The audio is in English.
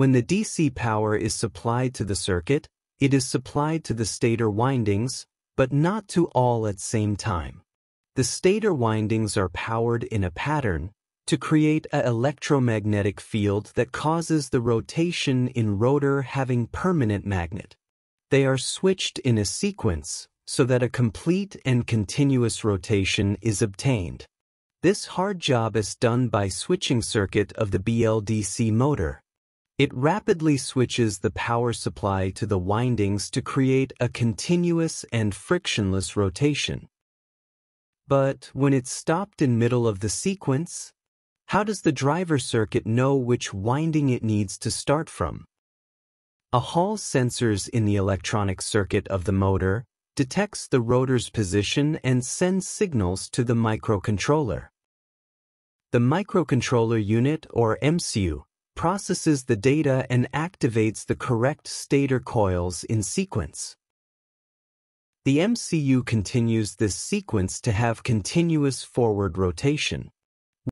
When the DC power is supplied to the circuit, it is supplied to the stator windings, but not to all at same time. The stator windings are powered in a pattern to create an electromagnetic field that causes the rotation in rotor having permanent magnet. They are switched in a sequence so that a complete and continuous rotation is obtained. This hard job is done by switching circuit of the BLDC motor. It rapidly switches the power supply to the windings to create a continuous and frictionless rotation. But when it's stopped in middle of the sequence, how does the driver circuit know which winding it needs to start from? A Hall sensors in the electronic circuit of the motor detects the rotor's position and sends signals to the microcontroller. The microcontroller unit, or MCU, processes the data and activates the correct stator coils in sequence. The MCU continues this sequence to have continuous forward rotation.